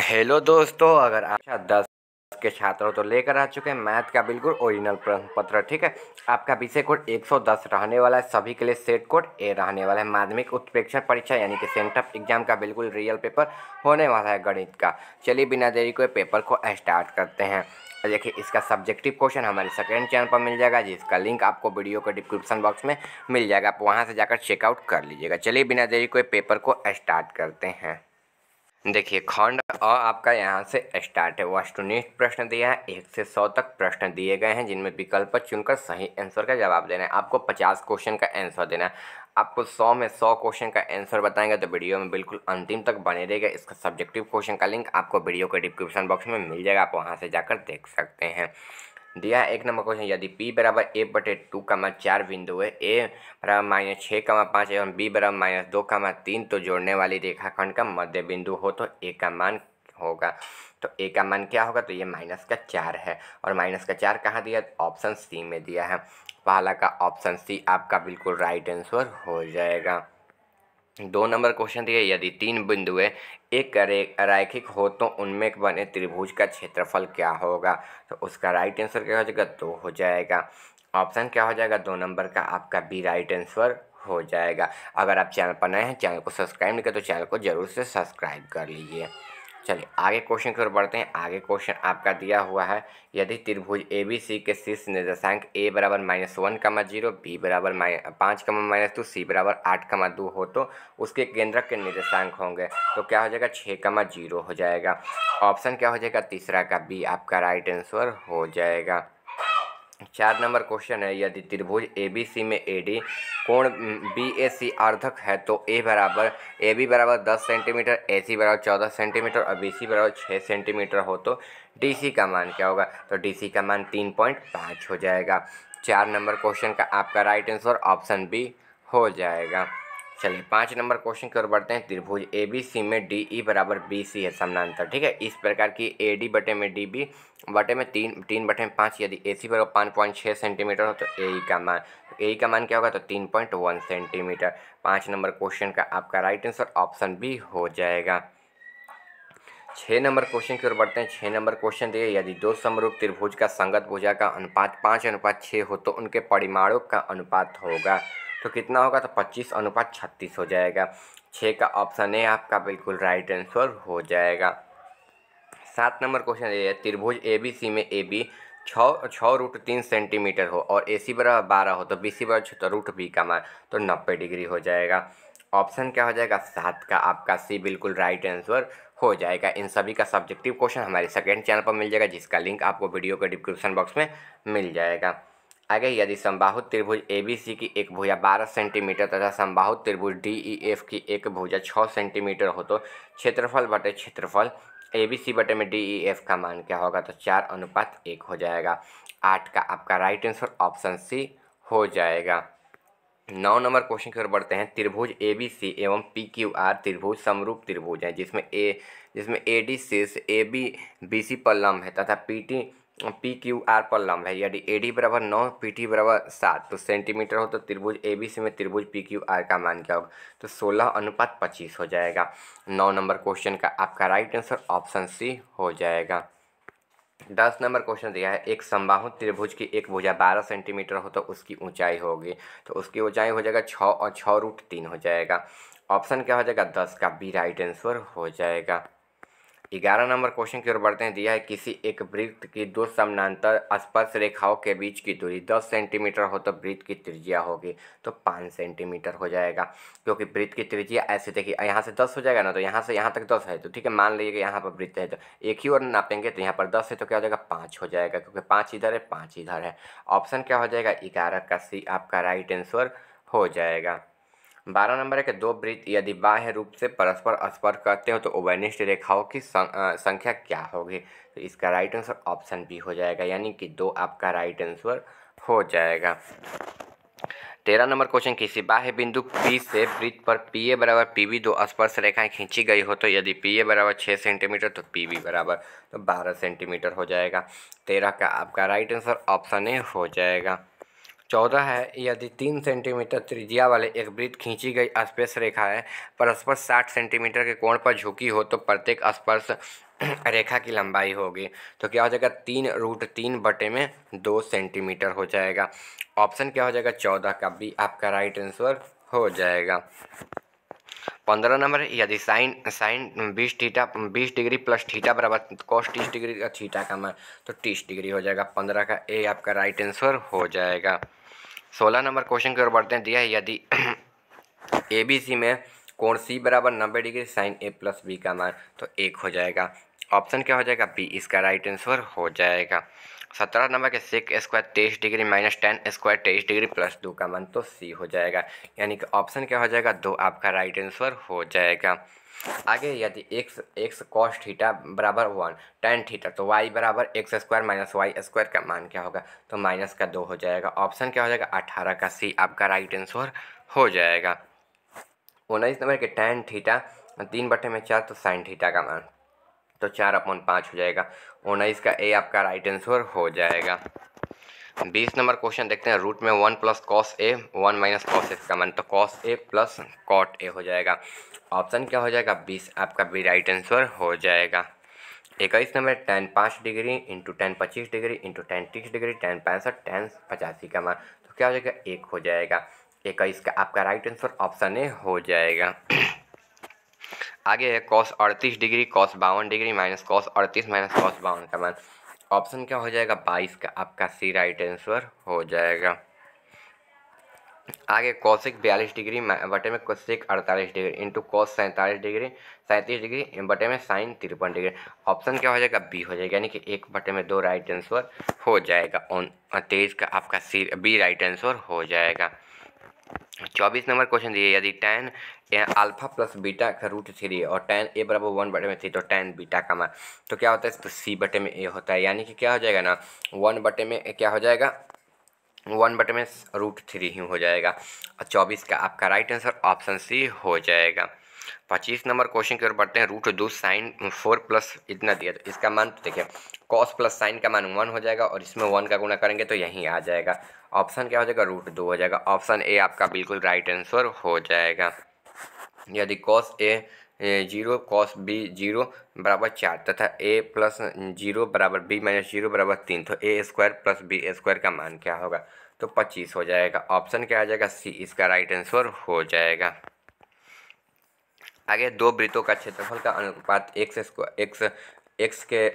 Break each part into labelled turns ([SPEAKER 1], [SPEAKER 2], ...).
[SPEAKER 1] Hello दोस्तों, अगर आप दस के छात्रों तो लेकर आ चुके हैं मैथ का बिल्कुल ओरिजिनल प्रश्न पत्र, ठीक है? आपका विषय कोड 110 रहने वाला है। सभी के लिए सेट कोड ए रहने वाला है। माध्यमिक उत्प्रेक्षण परीक्षा यानी कि सेंटर एग्ज़ाम का बिल्कुल रियल पेपर होने वाला है गणित का। चलिए बिना देरी को पेपर को स्टार्ट करते हैं। देखिए, इसका सब्जेक्टिव क्वेश्चन हमारे सेकेंड चैनल पर मिल जाएगा, जिसका लिंक आपको वीडियो के डिस्क्रिप्शन बॉक्स में मिल जाएगा। आप वहाँ से जाकर चेकआउट कर लीजिएगा। चलिए बिना देरी को पेपर को स्टार्ट करते हैं। देखिए, खंड अ आपका यहाँ से स्टार्ट है। वस्तुनिष्ठ प्रश्न दिया है, एक से सौ तक प्रश्न दिए गए हैं, जिनमें विकल्प चुनकर सही आंसर का जवाब देना है। आपको पचास क्वेश्चन का आंसर देना है। आपको सौ में सौ क्वेश्चन का आंसर बताएँगे तो वीडियो में बिल्कुल अंतिम तक बने रहेगा इसका सब्जेक्टिव क्वेश्चन का लिंक आपको वीडियो के डिस्क्रिप्शन बॉक्स में मिल जाएगा। आप वहाँ से जाकर देख सकते हैं। दिया। है एक नंबर क्वेश्चन, यदि p बराबर ए बटे टू का मान चार बिंदु है ए बराबर माइनस छः का मान पाँच एवं b बराबर माइनस दो का मान तीन तो जोड़ने वाली रेखाखंड का मध्य बिंदु हो तो ए का मान होगा। तो ए का मान क्या होगा? तो ये माइनस का चार है और माइनस का चार कहाँ दिया? ऑप्शन सी में दिया है। पहला का ऑप्शन सी आपका बिल्कुल राइट आंसर हो जाएगा। दो नंबर क्वेश्चन दिए यदि तीन बिंदुएँ एक रैखिक हो तो उनमें बने त्रिभुज का क्षेत्रफल क्या होगा? तो उसका राइट आंसर क्या हो जाएगा? दो हो जाएगा। ऑप्शन क्या हो जाएगा? दो नंबर का, आपका बी राइट आंसर हो जाएगा। अगर आप चैनल पर नए हैं, चैनल को सब्सक्राइब नहीं करें तो चैनल को ज़रूर से सब्सक्राइब कर लीजिए। चलिए, आगे क्वेश्चन की ओर बढ़ते हैं। आगे क्वेश्चन आपका दिया हुआ है, यदि त्रिभुज ए बी सी के शीर्ष निर्देशांक ए बराबर minus one comma zero B बराबर पाँच कमा माइनस टू सी बराबर आठ कमा दो हो तो उसके केंद्रक के निर्देशांक होंगे। तो क्या हो जाएगा? छः कमा ज़ीरो हो जाएगा। ऑप्शन क्या हो जाएगा? तीसरा का बी आपका राइट आंसर हो जाएगा। चार नंबर क्वेश्चन है, यदि त्रिभुज ए बी सी में ए डी कोण बी ए सी अर्धक है तो ए बराबर ए बी बराबर दस सेंटीमीटर ए सी बराबर चौदह सेंटीमीटर और बी सी बराबर छः सेंटीमीटर हो तो डी सी का मान क्या होगा? तो डी सी का मान तीन पॉइंट पाँच हो जाएगा। चार नंबर क्वेश्चन का आपका राइट आंसर ऑप्शन बी हो जाएगा। चलिए, पाँच नंबर क्वेश्चन की ओर बढ़ते हैं। त्रिभुज ए बी सी में डी ई बराबर बी सी है समानांतर, ठीक है? इस प्रकार की ए डी बटे में डी बी बटे में तीन तीन बटे में पाँच, यदि ए सी बराबर पाँच पॉइंट छः सेंटीमीटर हो तो ए ई का मान ए ई का मान क्या होगा? तो तीन पॉइंट वन सेंटीमीटर। पाँच नंबर क्वेश्चन का आपका राइट आंसर ऑप्शन बी हो जाएगा। छः नंबर क्वेश्चन की ओर बढ़ते हैं। छः नंबर क्वेश्चन दिए यदि दो समरूप त्रिभुज का संगत भुजा का अनुपात पाँच, अनुपात छः हो तो उनके परिमाणों का अनुपात होगा। तो कितना होगा तो पच्चीस अनुपात छत्तीस हो जाएगा। छः का ऑप्शन ए आपका बिल्कुल राइट आंसर हो जाएगा। सात नंबर क्वेश्चन है त्रिभुज ए बी सी में ए बी छः रूट तीन सेंटीमीटर हो और ए सी बराबर बारह हो तो बी सी बराबर तो रूट बी का मान तो नब्बे डिग्री हो जाएगा। ऑप्शन क्या हो जाएगा? सात का आपका सी बिल्कुल राइट आंसर हो जाएगा। इन सभी का सब्जेक्टिव क्वेश्चन हमारे सेकेंड चैनल पर मिल जाएगा, जिसका लिंक आपको वीडियो के डिस्क्रिप्शन बॉक्स में मिल जाएगा। आगे यदि संबाहु त्रिभुज ए बी सी की एक भुजा बारह सेंटीमीटर तथा संबाहु त्रिभुज डी ई एफ़ की एक भुजा छः सेंटीमीटर हो तो क्षेत्रफल बटे क्षेत्रफल ए बी सी बटे में डी ई एफ़ का मान क्या होगा? तो चार अनुपात एक हो जाएगा। आठ का आपका राइट आंसर ऑप्शन सी हो जाएगा। नौ नंबर क्वेश्चन की ओर बढ़ते हैं। त्रिभुज ए बी सी एवं पी क्यू आर त्रिभुज समरूप त्रिभुज है, जिसमें ए जिसमें ए डी शीर्ष ए बी बी सी पर लम्ब है, तथा P T P Q R पर लंब है, यदि ए डी बराबर नौ पी टी बराबर सात तो सेंटीमीटर हो तो त्रिभुज ए बी सी में त्रिभुज पी क्यू आर का मान क्या होगा? तो सोलह अनुपात पच्चीस हो जाएगा। नौ नंबर क्वेश्चन का आपका राइट आंसर ऑप्शन सी हो जाएगा। दस नंबर क्वेश्चन दिया है, एक संबाहु त्रिभुज की एक भुजा बारह सेंटीमीटर हो तो उसकी ऊंचाई होगी तो उसकी ऊंचाई हो जाएगा छः और छः रूट तीन हो जाएगा। ऑप्शन क्या हो जाएगा? दस का बी राइट आंसर हो जाएगा। ग्यारह नंबर क्वेश्चन की ओर बढ़ते हैं। दिया है किसी एक वृत्त की दो समानांतर स्पर्श रेखाओं के बीच की दूरी दस सेंटीमीटर हो तो वृत्त की त्रिज्या होगी तो पाँच सेंटीमीटर हो जाएगा। क्योंकि वृत्त की त्रिज्या ऐसे देखिए यहाँ से दस हो जाएगा ना तो यहाँ से, यहाँ तक दस है। तो ठीक है, मान लीजिए कि यहाँ पर वृत्त है तो एक ही ओर नापेंगे तो यहाँ पर दस है तो क्या हो जाएगा? पाँच हो जाएगा, क्योंकि पाँच इधर है, पाँच इधर है। ऑप्शन क्या हो जाएगा? ग्यारह का सी, आपका राइट आंसर हो जाएगा। बारह नंबर है कि दो वृत्त यदि बाह्य रूप से परस्पर स्पर्श करते हो तो उभयनिष्ठ रेखाओं की संख्या क्या होगी? तो इसका राइट आंसर ऑप्शन बी हो जाएगा, यानी कि दो आपका राइट आंसर हो जाएगा। तेरह नंबर क्वेश्चन किसी बाह्य बिंदु पी से वृत्त पर पी ए बराबर पी बी दो स्पर्श रेखाएँ खींची गई हो तो यदि पी ए बराबर छः सेंटीमीटर तो पी बी बराबर तो बारह सेंटीमीटर हो जाएगा। तेरह का आपका राइट आंसर ऑप्शन ए हो जाएगा। चौदह है, यदि तीन सेंटीमीटर त्रिज्या वाले एक वृत्त खींची गई स्पर्श रेखा है, परस्पर साठ सेंटीमीटर के कोण पर झुकी हो तो प्रत्येक स्पर्श रेखा की लंबाई होगी। तो क्या हो जाएगा? तीन रूट तीन बटे में दो सेंटीमीटर हो जाएगा। ऑप्शन क्या हो जाएगा? चौदह का बी आपका राइट आंसर हो जाएगा। पंद्रह नंबर, यदि साइन साइन बीस थीटा, बीस डिग्री प्लस थीटा बराबर कॉस तीस डिग्री का थीटा का मान तो तीस डिग्री हो जाएगा। पंद्रह का ए आपका राइट आंसर हो जाएगा। सोलह नंबर क्वेश्चन की ओर बढ़ते हैं। दिया है यदि ए बी सी में कोण सी बराबर नब्बे degree sine A plus B का मान तो एक हो जाएगा। ऑप्शन क्या हो जाएगा? बी इसका राइट आंसर हो जाएगा। सत्रह नंबर के सेक स्क्वायर तेईस डिग्री माइनस टेन स्क्वायर तेईस डिग्री प्लस दो का मान तो सी हो जाएगा। यानी कि ऑप्शन क्या हो जाएगा? दो, आपका राइट आंसर हो जाएगा। आगे यदि एक्स एक्स कॉस थीटा बराबर वन टेन थीटा तो वाई बराबर X square minus Y square का मान क्या होगा? तो माइनस का दो हो जाएगा। ऑप्शन क्या हो जाएगा? अठारह का सी आपका राइट आंसर हो जाएगा। उन्नीस नंबर के टेन थीटा तीन बटे में चार तो साइन थीटा का मान। तो चार अपॉन पाँच हो जाएगा। उन्नीस का ए आपका राइट आंसर हो जाएगा। बीस नंबर क्वेश्चन देखते हैं। रूट में one plus cos A, one minus cos X का मान तो cos A plus cot A हो जाएगा। ऑप्शन क्या हो जाएगा? बीस, आपका भी राइट आंसर हो जाएगा। इक्कीस नंबर टेन पाँच डिग्री इंटू टेन पच्चीस डिग्री इंटू टेन तीस डिग्री टेन पैंसठ टेन पचासी का मान तो क्या हो जाएगा? एक हो जाएगा। इक्कीस का आपका राइट आंसर ऑप्शन ए हो जाएगा। आगे है, कॉस अड़तीस डिग्री, कॉस बावन डिग्री, माइनस कॉस अड़तीस, माइनस कॉस बावन का मान। ऑप्शन क्या हो जाएगा? बाईस का आपका सी राइट आंसर हो जाएगा। आगे कौशिक बयालीस डिग्री बटे में कौशिक अड़तालीस डिग्री इंटू कॉस सैंतालीस डिग्री, सैंतीस डिग्री, बटे में साइन तिरपन डिग्री। ऑप्शन क्या हो जाएगा? बी हो जाएगा, यानी कि एक बटे में दो राइट आंसर हो जाएगा। ऑन तेईस का आपका सी, बी राइट आंसर हो जाएगा। चौबीस नंबर क्वेश्चन दिए यदि टेन अल्फ़ा प्लस बीटा का रूट थ्री और टेन ए बराबर वन बटे में थ्री तो टेन बीटा का मान। तो क्या होता है तो सी बटे में ए होता है, यानी कि क्या हो जाएगा ना वन बटे में क्या हो जाएगा? वन बटे में रूट थ्री ही हो जाएगा। और चौबीस का आपका राइट आंसर ऑप्शन सी हो जाएगा। पच्चीस नंबर क्वेश्चन की ओर बढ़ते हैं रूट दो साइन फोर प्लस इतना दिया तो इसका मान तो देखिए कॉस प्लस साइन का मान वन हो जाएगा और इसमें वन का गुना करेंगे तो यहीं आ जाएगा। ऑप्शन क्या हो जाएगा? रूट दो हो जाएगा। ऑप्शन ए आपका बिल्कुल राइट आंसर हो जाएगा। यदि cos A, zero cos B zero, बराबर चार, तथा ए प्लस ज़ीरो, बराबर बी माइनस ज़ीरो, बराबर तीन तो A square plus B square का मान क्या होगा? तो पच्चीस हो जाएगा। ऑप्शन क्या आ जाएगा? सी इसका राइट आंसर हो जाएगा। आगे दो वृत्तों का क्षेत्रफल का अनुपात एक्स एक्स एक्स के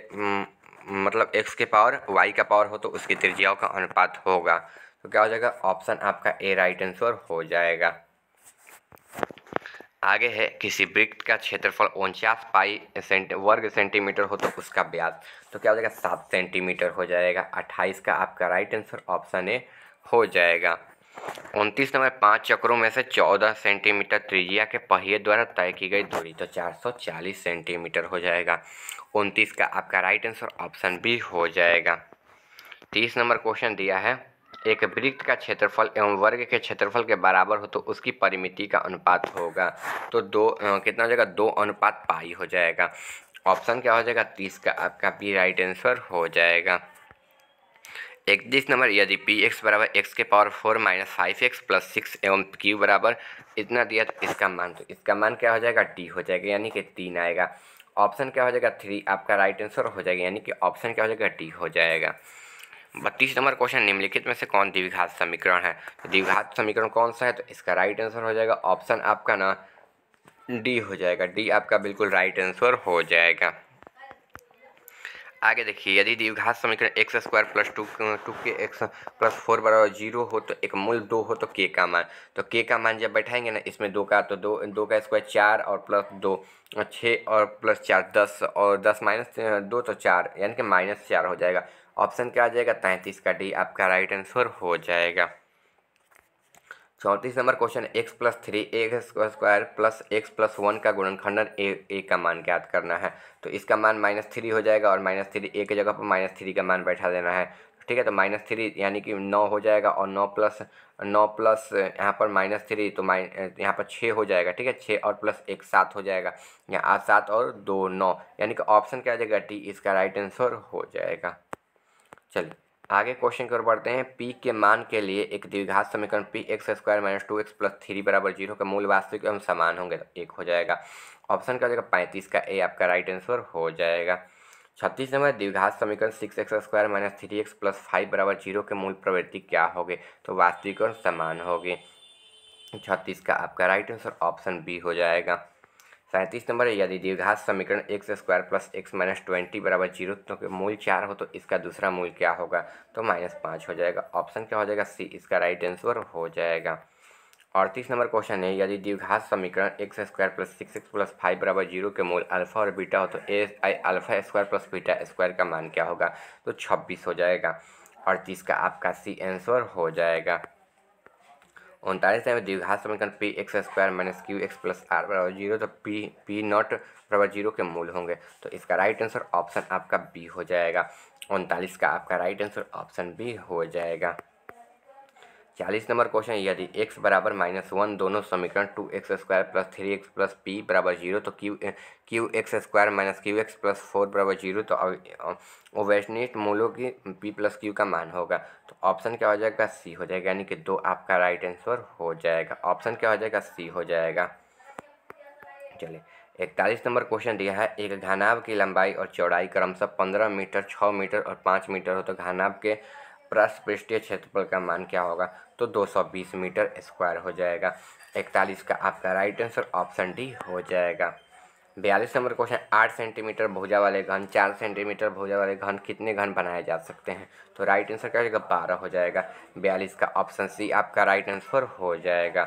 [SPEAKER 1] मतलब एक्स के पावर वाई का पावर हो तो उसकी त्रिज्याओं का अनुपात होगा। तो क्या हो जाएगा? ऑप्शन आपका ए राइट आंसर हो जाएगा। आगे है, किसी वृत्त का क्षेत्रफल उनचास पाई सेंट, वर्ग सेंटीमीटर हो तो उसका ब्याज तो क्या हो जाएगा? सात सेंटीमीटर हो जाएगा। अट्ठाईस का आपका राइट आंसर ऑप्शन ए हो जाएगा। उनतीस नंबर पाँच चक्रों में से चौदह सेंटीमीटर त्रिज्या के पहिए द्वारा तय की गई दूरी तो चार सौ चालीस सेंटीमीटर हो जाएगा। उनतीस का आपका राइट आंसर ऑप्शन बी हो जाएगा। तीस नंबर क्वेश्चन दिया है। एक वृत्त का क्षेत्रफल एवं वर्ग के क्षेत्रफल के बराबर हो तो उसकी परिमिति का अनुपात होगा। तो दो कितना हो जाएगा? दो अनुपात पाई हो जाएगा। ऑप्शन क्या हो जाएगा? तीस का आपका बी राइट आंसर हो जाएगा। इकतीस नंबर, यदि पी एक्स बराबर एक्स के power four minus five X plus six एवं क्यू बराबर इतना दिया तो इसका मान तो इसका मान क्या हो जाएगा? डी हो जाएगा, यानी कि तीन आएगा। ऑप्शन क्या हो जाएगा? थ्री, आपका राइट आंसर हो जाएगा, यानी कि ऑप्शन क्या हो जाएगा? डी हो जाएगा। बत्तीस नंबर क्वेश्चन, निम्नलिखित में से कौन द्विघात समीकरण है? तो द्विघात समीकरण कौन सा है? तो इसका राइट आंसर हो जाएगा। ऑप्शन आपका ना डी हो जाएगा। डी आपका बिल्कुल राइट आंसर हो जाएगा। आगे देखिए, यदि द्विघात समीकरण X square plus two two के एक्स प्लस फोर बराबर ज़ीरो हो तो एक मूल दो हो तो के का मान। तो के का मान जब बैठाएँगे ना, इसमें दो का तो दो दो का स्क्वायर चार और प्लस दो, छः और प्लस चार, दस और दस माइनस दो तो चार, यानी कि माइनस चार हो जाएगा। ऑप्शन क्या आ जाएगा? तैंतीस का डी आपका राइट आंसर हो जाएगा। चौंतीस number question X plus three X square plus X plus one का गुणनखंडन ए ए का मान ज्ञात करना है। तो इसका मान माइनस थ्री हो जाएगा और माइनस थ्री ए की जगह पर माइनस थ्री का मान बैठा देना है। ठीक है तो माइनस थ्री यानी कि नौ हो जाएगा और नौ प्लस नौ प्लस यहाँ पर माइनस थ्री तो माइन यहाँ पर छः हो जाएगा। ठीक है छः और प्लस एक सात हो जाएगा। यहाँ सात और दो नौ, यानी कि ऑप्शन क्या आ जाएगा? टी इसका राइट आंसर हो जाएगा। चलिए आगे क्वेश्चन की ओर बढ़ते हैं। पी के मान के लिए एक द्विघात समीकरण P X square minus two X plus three बराबर ज़ीरो का मूल वास्तविक एवं समान होंगे तो एक हो जाएगा। ऑप्शन का हो जाएगा पैंतीस का ए आपका राइट आंसर हो जाएगा। छत्तीस नंबर द्विघात समीकरण six X square minus three X plus five बराबर ज़ीरो के मूल प्रवृत्ति क्या होगी? तो वास्तविक और समान होगी। छत्तीस का आपका राइट आंसर ऑप्शन बी हो जाएगा। सैंतीस नंबर है, यदि द्विघात समीकरण X square plus X minus twenty बराबर ज़ीरो तो मूल चार हो तो इसका दूसरा मूल क्या होगा? तो माइनस पाँच हो जाएगा। ऑप्शन क्या हो जाएगा? सी इसका राइट आंसर हो जाएगा। अड़तीस नंबर क्वेश्चन है, यदि द्विघात समीकरण X square plus six X plus five बराबर ज़ीरो के मूल अल्फ़ा और बीटा हो तो A I alpha square plus beta square का मान क्या होगा? तो छब्बीस हो जाएगा। अड़तीस का आपका सी आंसर हो जाएगा। उनतालीस में द्विघात समीकरण P X square minus Q X plus R बराबर ज़ीरो तो पी पी नॉट बराबर ज़ीरो के मूल होंगे। तो इसका राइट आंसर ऑप्शन आपका बी हो जाएगा। उनतालीस का आपका राइट आंसर ऑप्शन बी हो जाएगा। चालीस नंबर क्वेश्चन यदि x बराबर माइनस वन दोनों समीकरण two X square plus three X plus P बराबर ज़ीरो तो Q Q X square minus Q X plus four बराबर ज़ीरो तो ओवेशनिट मूलों की पी प्लस क्यू का मान होगा। तो ऑप्शन क्या हो जाएगा? सी हो जाएगा, यानी कि दो आपका राइट आंसर हो जाएगा। ऑप्शन क्या हो जाएगा? सी हो जाएगा। चलिए, इकतालीस नंबर क्वेश्चन दिया है। एक घनाभ की लंबाई और चौड़ाई क्रमशः पंद्रह मीटर छः मीटर और पाँच मीटर हो तो घनाभ के पृष्ठ पृष्ठीय क्षेत्रफल का मान क्या होगा? तो 220 मीटर स्क्वायर हो जाएगा। इकतालीस का आपका राइट आंसर ऑप्शन डी हो जाएगा। बयालीस नंबर क्वेश्चन आठ सेंटीमीटर भुजा वाले घन, चार सेंटीमीटर भुजा वाले घन कितने घन बनाए जा सकते हैं? तो राइट आंसर क्या हो जाएगा? बारह हो जाएगा। बयालीस का ऑप्शन सी आपका राइट आंसर हो जाएगा।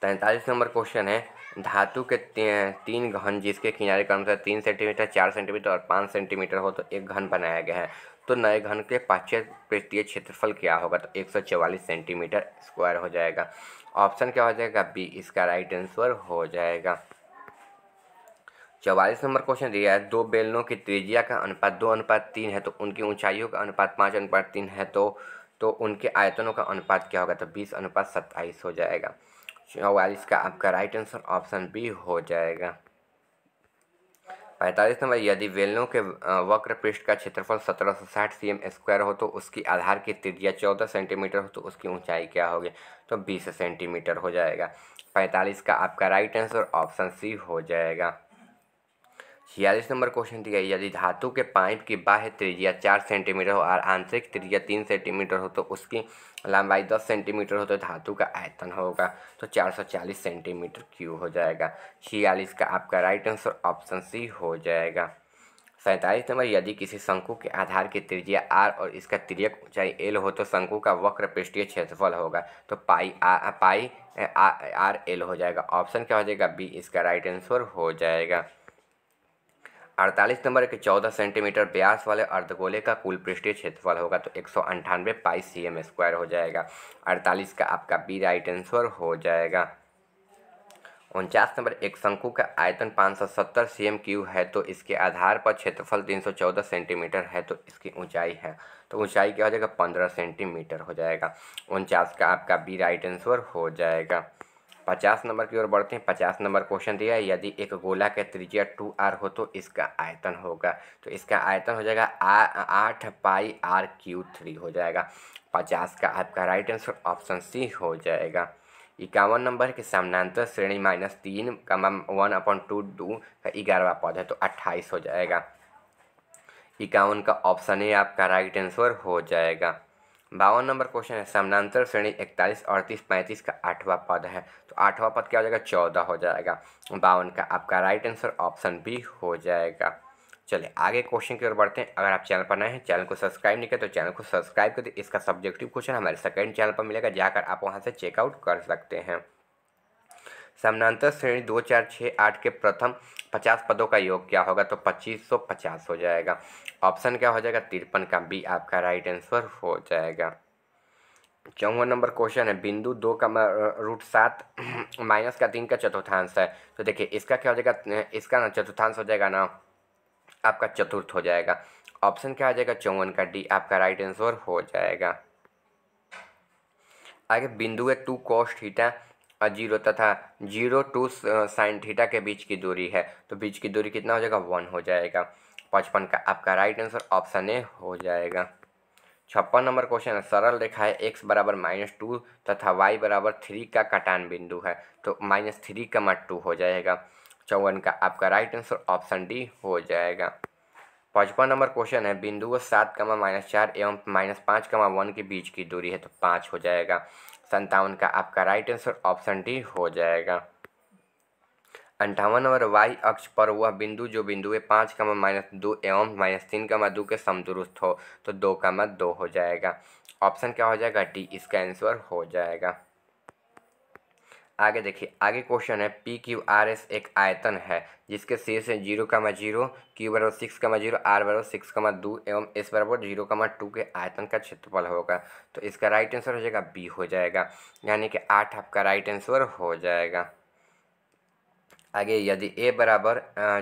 [SPEAKER 1] तैंतालीस नंबर क्वेश्चन है, धातु के तीन घन जिसके किनारे क्रमशः तीन सेंटीमीटर चार सेंटीमीटर और पाँच सेंटीमीटर हो तो एक घन बनाया गया है। तो नए घन के पाच्य पृष्ठीय क्षेत्रफल क्या होगा? तो एक सौ चौवालीस सेंटीमीटर स्क्वायर हो जाएगा। ऑप्शन क्या हो जाएगा? बी, इसका राइट आंसर हो जाएगा। चौवालीस नंबर क्वेश्चन दिया है। दो बेलनों की त्रिज्या का अनुपात दो, अनुपात तीन है तो उनकी ऊंचाइयों का अनुपात पाँच, अनुपात तीन है तो तो उनके आयतनों का अनुपात क्या होगा? तो बीस, अनुपात सत्ताईस हो जाएगा। चौवालीस का आपका राइट आंसर ऑप्शन बी हो जाएगा। पैंतालीस नंबर, यदि वेलनों के वक्र पृष्ठ का क्षेत्रफल सत्रह सौ साठ सी एम स्क्वायर हो तो उसकी आधार की त्रिज्या चौदह सेंटीमीटर हो तो उसकी ऊंचाई क्या होगी? तो बीस सेंटीमीटर हो जाएगा। पैंतालीस का आपका राइट आंसर ऑप्शन सी हो जाएगा। छियालीस नंबर क्वेश्चन दिया यदि धातु के पाइप की बाह्य त्रिज्या चार सेंटीमीटर हो और आंतरिक त्रिज्या तीन सेंटीमीटर हो तो उसकी लंबाई दस सेंटीमीटर हो तो धातु का आयतन होगा तो चार सौ चालीस सेंटीमीटर क्यू हो जाएगा। छियालीस का आपका राइट आंसर ऑप्शन सी हो जाएगा। सैंतालीस नंबर यदि किसी शंकु के आधार की त्रिज्या आर और इसका तिरक ऊंचाई एल हो तो शंकु का वक्र पृष्ठीय क्षेत्रफल होगा तो पाई आ, पाई आ, आर एल हो जाएगा। ऑप्शन क्या हो जाएगा? बी इसका राइट आंसर हो जाएगा। अड़तालीस नंबर के चौदह सेंटीमीटर ब्यास वाले अर्धगोले का कुल पृष्ठीय क्षेत्रफल होगा तो एक सौ अंठानवे पाई सी एम स्क्वायर हो जाएगा। अड़तालीस का आपका बी राइट आंसर हो जाएगा। उनचास नंबर, एक शंकु का आयतन पाँच सौ सत्तर सी एम क्यू है तो इसके आधार पर क्षेत्रफल तीन सौ चौदह सेंटीमीटर है तो इसकी ऊंचाई है। तो ऊंचाई क्या हो जाएगा? पंद्रह सेंटीमीटर हो जाएगा। उनचास का आपका बी राइट आंसर हो जाएगा। पचास नंबर की ओर बढ़ते हैं। पचास नंबर क्वेश्चन दिया है, यदि एक गोला के त्रिज्या टू आर हो तो इसका आयतन होगा। तो इसका आयतन हो जाएगा आठ पाई आर क्यू थ्री हो जाएगा। पचास का आपका राइट आंसर ऑप्शन सी हो जाएगा। इक्यावन नंबर के समानांतर श्रेणी माइनस तीन comma one upon to to का ग्यारहवा पद है तो अट्ठाईस हो जाएगा। इक्यावन का ऑप्शन ए आपका राइट आंसर हो जाएगा। बावन नंबर क्वेश्चन है, समानांतर श्रेणी इकतालीस, अड़तीस, पैंतीस का आठवां पद है। तो आठवां पद क्या हो जाएगा? चौदह हो जाएगा। बावन का आपका राइट आंसर ऑप्शन बी हो जाएगा। चलिए, आगे क्वेश्चन की ओर बढ़ते हैं। अगर आप चैनल पर नए हैं चैनल को सब्सक्राइब नहीं करें तो चैनल को सब्सक्राइब कर इसका सब्जेक्टिव क्वेश्चन हमारे सेकेंड चैनल पर मिलेगा, जाकर आप वहाँ से चेकआउट कर सकते हैं। समानांतर श्रेणी दो, चार छः आठ के प्रथम पचास पदों का योग क्या होगा? तो पच्चीस सौ पचास हो जाएगा। ऑप्शन क्या हो जाएगा? तिरपन का बी आपका राइट आंसर हो जाएगा। चौवन नंबर क्वेश्चन है, बिंदु दो का रूट सात माइनस का तीन का चतुर्थांश है। तो देखिए, इसका क्या हो जाएगा? इसका ना चतुर्थांश हो जाएगा ना आपका चतुर्थ हो जाएगा। ऑप्शन क्या आ जाएगा? चौवन का डी आपका राइट आंसर हो जाएगा। आगे बिंदु है, टू कॉस्ट थीटा। ज़ीरो तथा ज़ीरो टू साइन थीटा के बीच की दूरी है तो बीच की दूरी कितना हो जाएगा? वन हो जाएगा। पचपन का आपका राइट आंसर ऑप्शन ए हो जाएगा। छप्पन नंबर क्वेश्चन है, सरल रेखा है एक्स बराबर माइनस टू तथा वाई बराबर थ्री का कटान बिंदु है तो माइनस थ्री का टू हो जाएगा। चौवन का आपका राइट आंसर ऑप्शन डी हो जाएगा। पचपन नंबर क्वेश्चन है, बिंदु सात कमा माइनस चार एवं माइनस पाँच कमा वन के बीच की दूरी है तो पाँच हो जाएगा। संतावन का आपका राइट आंसर ऑप्शन डी हो जाएगा। अंठावन और वाई अक्ष पर वह बिंदु, जो बिंदु पाँच कमा माइनस दो एवं माइनस तीन कमा दो के समदुरुस्त हो तो दो कमा दो हो जाएगा। ऑप्शन क्या हो जाएगा? डी इसका आंसर हो जाएगा। आगे देखिए, आगे क्वेश्चन है पी क्यू आर एस एक आयतन है, जिसके शीर्ष ज़ीरो कमा ज़ीरो क्यू बराबर सिक्स कमा ज़ीरो आर बराबर सिक्स कमा दो एवं एस बराबर ज़ीरो कमा टू के आयतन का क्षेत्रफल होगा। तो इसका राइट आंसर हो जाएगा बी हो जाएगा, यानी कि आठ आपका राइट आंसर हो जाएगा। आगे यदि ए बराबर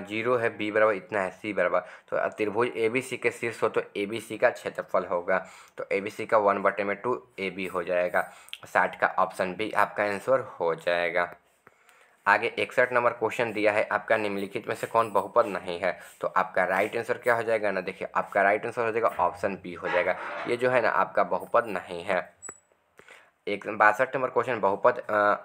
[SPEAKER 1] ज़ीरो है बी बराबर इतना है सी बराबर तो त्रिभुज ए बी सी के शीर्ष हो तो ए बी सी का क्षेत्रफल होगा। तो ए बी सी का वन बटे में टू ए बी हो जाएगा। साठ का ऑप्शन बी आपका आंसर हो जाएगा। आगे इकसठ नंबर क्वेश्चन दिया है, आपका निम्नलिखित में से कौन बहुपद नहीं है? तो आपका राइट आंसर क्या हो जाएगा ना? देखिए, आपका राइट आंसर हो जाएगा ऑप्शन बी हो जाएगा। ये जो है ना, आपका बहुपद नहीं है। एक बासठ नंबर क्वेश्चन बहुपद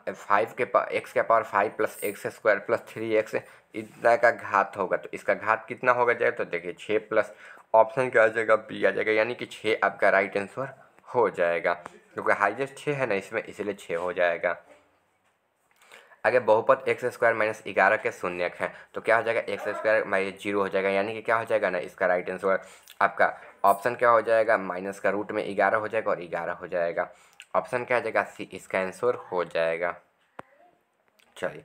[SPEAKER 1] फाइव के एक्स के power five plus X square plus three X इतना का घात होगा। तो इसका घात कितना होगा जाएगा तो देखिए छः प्लस ऑप्शन क्या आ जाएगा? बी आ जाएगा। यानी कि छः आपका राइट आंसर हो जाएगा। क्योंकि हाइजेस्ट छः है ना, इसमें इसलिए छः हो जाएगा। अगर बहुपद एक्स स्क्वायर माइनस ग्यारह के शून्य है तो क्या हो जाएगा? एक्स स्क्वायर माइनस ज़ीरो हो जाएगा, यानी कि क्या हो जाएगा ना, इसका राइट आंसर आपका ऑप्शन क्या हो जाएगा? माइनस का रूट में ग्यारह हो जाएगा और ग्यारह हो जाएगा। ऑप्शन क्या हो जाएगा? सी इसका आंसर हो जाएगा। चलिए।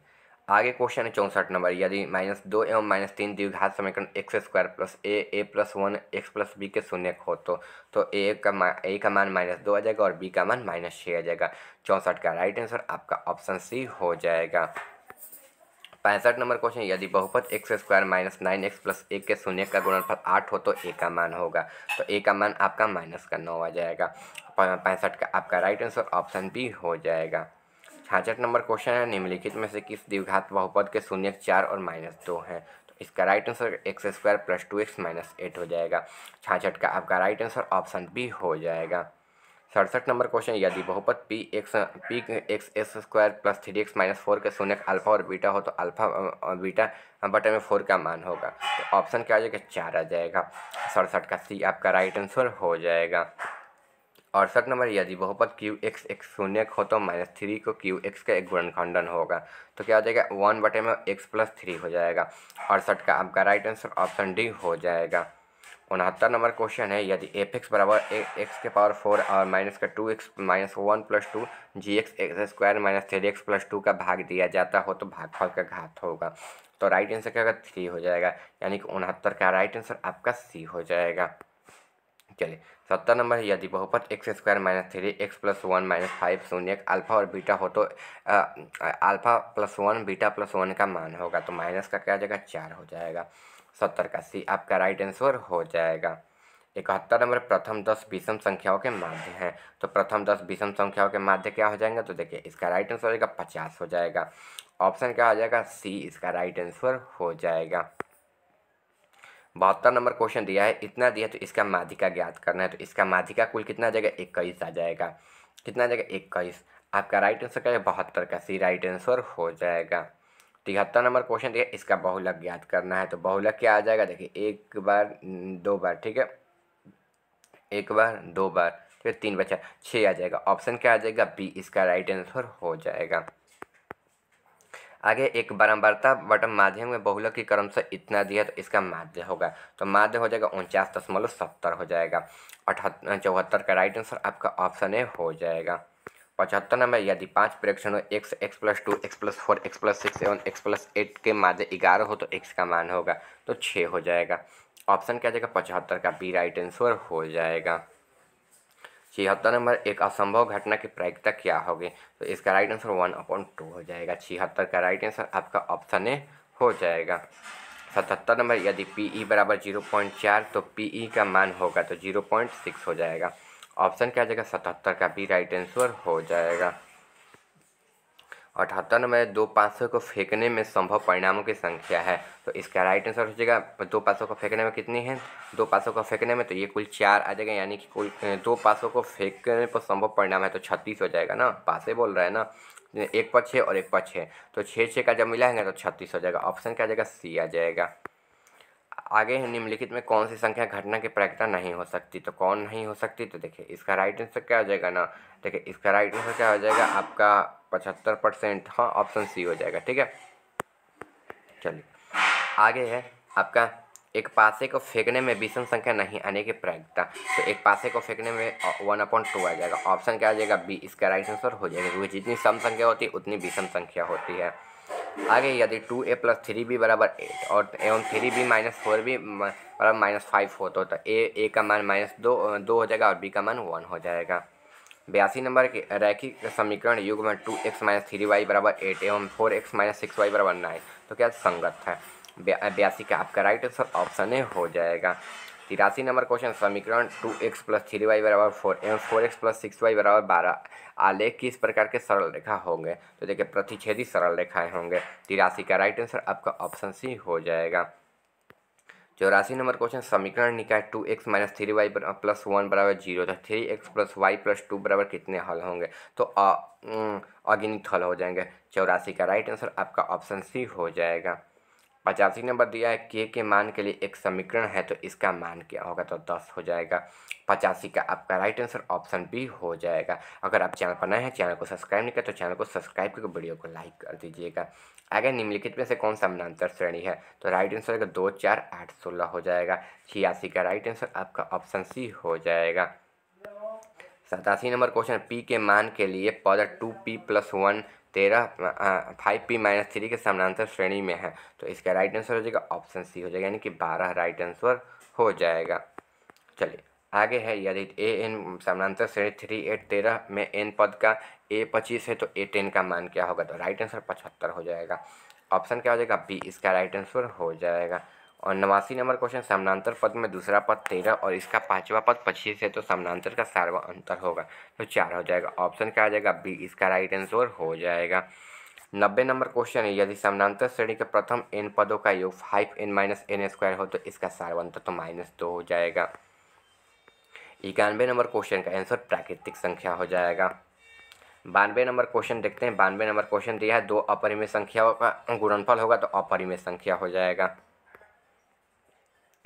[SPEAKER 1] आगे क्वेश्चन है चौंसठ नंबर, यदि माइनस दो एवं माइनस तीन द्विघात समीकरण X square plus A A plus one, X plus B के शून्य हो तो तो ए का ए का मान माइनस दो आ जाएगा और बी का मान माइनस छः आ जाएगा। चौंसठ का राइट आंसर आपका ऑप्शन सी हो जाएगा। पैंसठ नंबर क्वेश्चन, यदि बहुपद X square minus nine X plus एक के शून्य का गुणनफल आठ हो तो ए का मान होगा। तो ए का मान आपका माइनस का नौ आ जाएगा। पैंसठ का आपका राइट आंसर ऑप्शन बी हो जाएगा। छाछठ नंबर क्वेश्चन है, निम्नलिखित में से किस द्विघात बहुपद के शून्य, चार और माइनस दो हैं? तो इसका right answer X square plus two X minus eight हो जाएगा। छाछठ का आपका राइट आंसर ऑप्शन बी हो जाएगा। सड़सठ नंबर क्वेश्चन, यदि बहुपद P X P X S square plus three X minus four के शून्य अल्फ़ा और बीटा हो तो अल्फ़ा और बीटा बटे में फोर का मान होगा। तो ऑप्शन क्या हो जाएगा? चार आ जाएगा। सड़सठ का सी आपका राइट आंसर हो जाएगा। अड़सठ नंबर यदि बहुपद क्यू एक्स एक्स शून्य हो तो माइनस थ्री को क्यू एक्स का एक गुणनखंडन होगा। तो क्या हो जाएगा? वन बटे में एक्स प्लस थ्री हो जाएगा। अड़सठ का आपका राइट आंसर ऑप्शन डी हो जाएगा। उनहत्तर नंबर क्वेश्चन है, यदि एफ़ एक्स बराबर एक्स के पावर फोर और माइनस का two X minus one plus two G X X square minus three X plus two का भाग दिया जाता हो तो भागफल का घात होगा। तो राइट आंसर क्या होगा? थ्री हो जाएगा। यानी कि उनहत्तर का राइट आंसर आपका सी हो जाएगा। चलिए सत्तर नंबर यदि बहुपद X square minus three X plus one minus five शून्य अल्फ़ा और बीटा हो तो alpha plus one beta plus one का मान होगा तो माइनस का क्या जाएगा? चार हो जाएगा। सत्तर का सी आपका राइट आंसर हो जाएगा। इकहत्तर नंबर, प्रथम दस विषम संख्याओं के माध्य हैं। तो प्रथम दस विषम संख्याओं के माध्य क्या हो जाएँगे? तो देखिए, इसका राइट आंसर हो जाएगा, पचास हो जाएगा। ऑप्शन क्या हो जाएगा? सी इसका राइट आंसर हो जाएगा। बहत्तर नंबर क्वेश्चन दिया है, इतना दिया तो इसका माध्यिका ज्ञात करना है तो इसका माध्यिका कुल कितना जाएगा? इक्कीस आ जाएगा। कितना जाएगा? इक्कीस। आपका राइट आंसर क्या है? बहत्तर का सी राइट आंसर हो जाएगा। तिहत्तर नंबर क्वेश्चन दिया, इसका बहुलक ज्ञात करना है तो बहुलक क्या आ जाएगा? देखिए, एक बार, दो बार, ठीक है? एक बार, दो बार फिर तीन बचा छः आ जाएगा। ऑप्शन क्या आ जाएगा? बी इसका राइट आंसर हो जाएगा। आगे एक बारंबारता बटन माध्यम में बहुलक की क्रम से इतना दिया तो इसका माध्य होगा। तो माध्य हो जाएगा उनचास दशमलव सत्तर हो जाएगा। अठहत्तर चौहत्तर का राइट आंसर आपका ऑप्शन ए हो जाएगा। पचहत्तर नंबर, यदि पाँच प्रेक्षण X X plus two X plus four X plus six एवं एक्स प्लस एट के माध्य ग्यारह हो तो एक्स का मान होगा तो छः हो जाएगा। ऑप्शन क्या जाएगा? पचहत्तर का बी राइट आंसर हो जाएगा। छिहत्तर नंबर, एक असंभव घटना की प्रायिकता क्या होगी? तो इसका right answer one upon two हो जाएगा। छिहत्तर का राइट आंसर आपका ऑप्शन ए हो जाएगा। सतहत्तर नंबर, यदि पी ई बराबर ज़ीरो पॉइंट चार तो पी ई का मान होगा तो ज़ीरो पॉइंट सिक्स हो जाएगा। ऑप्शन क्या आ जाएगा? सतहत्तर का भी राइट आंसर हो जाएगा। अठहत्तर नंबर दो पाँच को फेंकने में संभव परिणामों की संख्या है। तो इसका राइट आंसर हो जाएगा दो पाँच को फेंकने में कितनी है? दो पाँच को फेंकने में तो ये कुल चार आ जाएगा, यानी कि कुल दो पाँच को फेंकने पर संभव परिणाम है तो छत्तीस हो जाएगा ना? पासे बोल रहा है ना? एक पर छः और एक पर छः। तो छः छः का जब मिलाएँगे तो छत्तीस हो जाएगा। ऑप्शन क्या आ जाएगा? सी आ जाएगा। आगे निम्नलिखित में कौन सी संख्या घटना की प्रायिकता नहीं हो सकती? तो कौन नहीं हो सकती? तो देखिए, इसका राइट आंसर क्या हो जाएगा ना? देखिए, इसका राइट आंसर क्या हो जाएगा? आपका पचहत्तर परसेंट हाँ ऑप्शन सी हो जाएगा, ठीक है? चलिए, आगे है आपका, एक पासे को फेंकने में विषम संख्या नहीं आने की प्रायिकता। तो एक पासे को फेंकने में वन अपॉइंट टू आ जाएगा। ऑप्शन क्या आ जाएगा? बी इसका राइट आंसर हो जाएगा, क्योंकि जितनी सम संख्या होती है, उतनी विषम संख्या होती है। आगे यदि two A plus three B बराबर एट और एवं three B minus four B बराबर माइनस फाइव हो तो ए ए का मान माइनस दो दो हो जाएगा और बी का मान वन हो जाएगा। बयासी नंबर के रैखिक समीकरण युग में two X minus three Y बराबर एट एवं four X minus six Y बराबर नाइन। तो क्या संगत है? बयासी का आपका राइट आंसर ऑप्शन ए हो जाएगा। तिरासी नंबर क्वेश्चन समीकरण two X plus three Y बराबर फोर एवं four X plus six Y बराबर बारह। आलेख किस प्रकार के सरल रेखा होंगे? तो देखिए, प्रतिच्छेदी सरल रेखाएँ होंगे। तिरासी का राइट आंसर आपका ऑप्शन सी हो जाएगा। चौरासी नंबर क्वेश्चन, समीकरण निकाय two X minus three Y plus one बराबर ज़ीरो तो three X plus Y plus two बराबर कितने हल होंगे? तो अगिनित हल हो जाएँगे। चौरासी का राइट आंसर आपका ऑप्शन सी हो जाएगा। पचासी नंबर दिया है के के मान के लिए एक समीकरण है तो इसका मान क्या होगा? तो दस हो जाएगा। पचासी का आपका राइट आंसर ऑप्शन बी हो जाएगा। अगर आप चैनल पर नए हैं, चैनल को सब्सक्राइब नहीं करें तो चैनल को सब्सक्राइब करके वीडियो को लाइक कर दीजिएगा। आगे निम्नलिखित में से कौन सा समानांतर श्रेणी है? तो राइट आंसर का दो, चार, आठ, सोलह हो जाएगा। छियासी का राइट आंसर आपका ऑप्शन सी हो जाएगा। सतासी नंबर क्वेश्चन पी के मान के लिए पद टू पी प्लस वन तेरह फाइव पी माइनस थ्री के समानांतर श्रेणी में है। तो इसका राइट आंसर हो जाएगा ऑप्शन सी हो जाएगा, यानी कि बारह राइट आंसर हो जाएगा। चलिए, आगे है, यदि ए एन समानांतर श्रेणी थ्री एट तेरह में एन पद का ए पच्चीस है तो ए टेन का मान क्या होगा? तो राइट आंसर पचहत्तर हो जाएगा। ऑप्शन क्या हो जाएगा? बी इसका राइट आंसर हो जाएगा। और नवासी नंबर क्वेश्चन, समानांतर पद में दूसरा पद तेरह और इसका पांचवा पद पच्चीस है तो समानांतर का सार्वा अंतर होगा तो चार हो जाएगा। ऑप्शन क्या आ जाएगा? बी इसका राइट आंसर हो जाएगा। नब्बे नंबर क्वेश्चन है, यदि समानांतर श्रेणी के प्रथम एन पदों का योग five N minus N square हो तो इसका सार्वंतर तो माइनस दो हो जाएगा। इक्यानवे नंबर क्वेश्चन का आंसर प्राकृतिक संख्या हो जाएगा। बानवे नंबर क्वेश्चन देखते हैं, बानवे नंबर क्वेश्चन दिया है, दो अपरिमेय संख्याओं का गुणनफल होगा तो अपरिमेय संख्या हो जाएगा।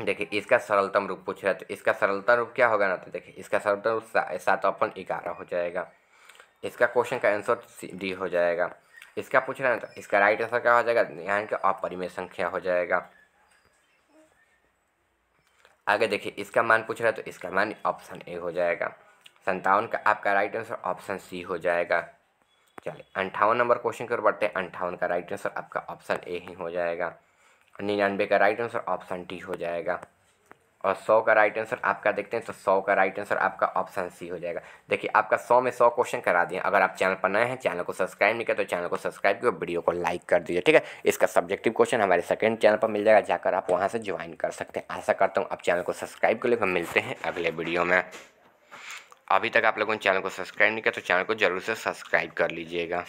[SPEAKER 1] देखिए, इसका सरलतम रूप पूछ है तो इसका सरलतम रूप क्या होगा ना तो देखिए, इसका सरलतम रूप सात अपन ग्यारह हो जाएगा। इसका क्वेश्चन का आंसर डी हो जाएगा। इसका पूछ रहा है तो इसका राइट आंसर क्या हो जाएगा यहाँ का अपरिमेय संख्या हो जाएगा। आगे देखिए, इसका मान पूछ रहा है तो इसका मान ऑप्शन ए हो जाएगा। संतावन का आपका राइट आंसर ऑप्शन सी हो जाएगा। चलिए, अंठावन नंबर क्वेश्चन की ओर बढ़ते हैं, अंठावन का राइट आंसर आपका ऑप्शन ए ही हो जाएगा। निन्यानवे का राइट आंसर ऑप्शन डी हो जाएगा। और सौ का राइट आंसर आपका देखते हैं तो सौ का राइट आंसर आपका ऑप्शन सी हो जाएगा। देखिए, आपका सौ में सौ क्वेश्चन करा दिए। अगर आप चैनल पर नए हैं चैनल को सब्सक्राइब नहीं किया तो चैनल को सब्सक्राइब करो वीडियो को लाइक कर दीजिए, ठीक है? इसका सब्जेक्टिव क्वेश्चन हमारे सेकंड चैनल पर मिल जाएगा, जाकर आप वहाँ से ज्वाइन कर सकते हैं। आशा करता हूँ आप चैनल को सब्सक्राइब कर लेकर मिलते हैं अगले वीडियो में। अभी तक आप लोगों ने चैनल को सब्सक्राइब नहीं किया तो चैनल को ज़रूर से सब्सक्राइब कर लीजिएगा।